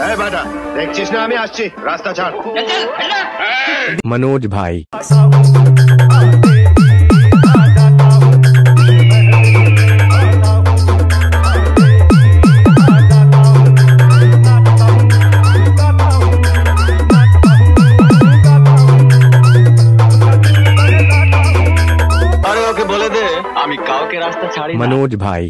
হ্যাঁ বেটা দেখছিস না আমি আসছি রাস্তা ছাড় मनोज भाई আরে ওকে বলে দে আমি কাউকে রাস্তা ছাড়ি না मनोज भाई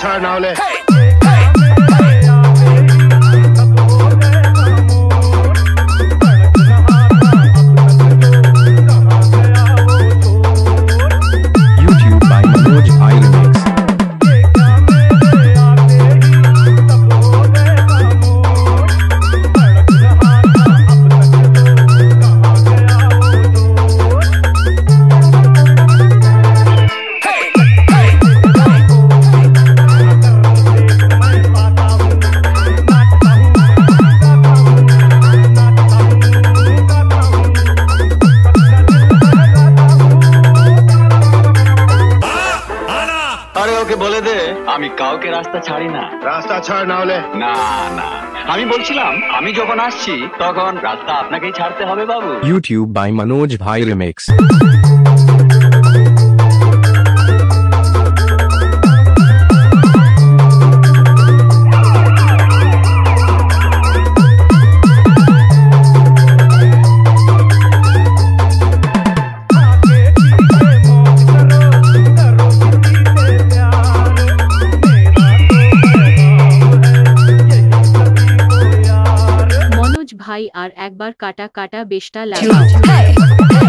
turn on it. Hey. বলে দে আমি কাউকে রাস্তা ছাড়ি না। রাস্তা ছাড় না হলে? না না। আমি বলছিলাম আমি যখন আসছি তখন রাস্তা আপনাকেই ছাড়তে হবে বাবু। YouTube by Manoj Bhai Remix. Manoj ভাই আর একবার কাটা কাটা বেশটা লাগাও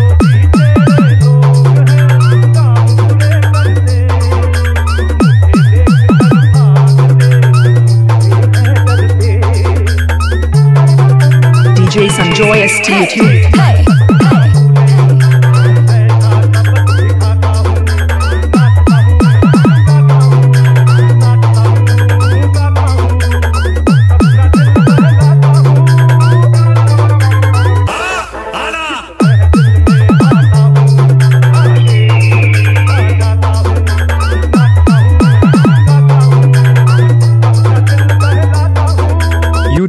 some joyous to you too.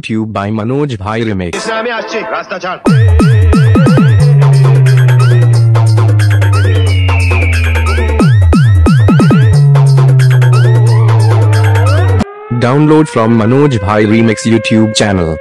YouTube by Manoj भाई remake download from Manoj bhai remix YouTube channel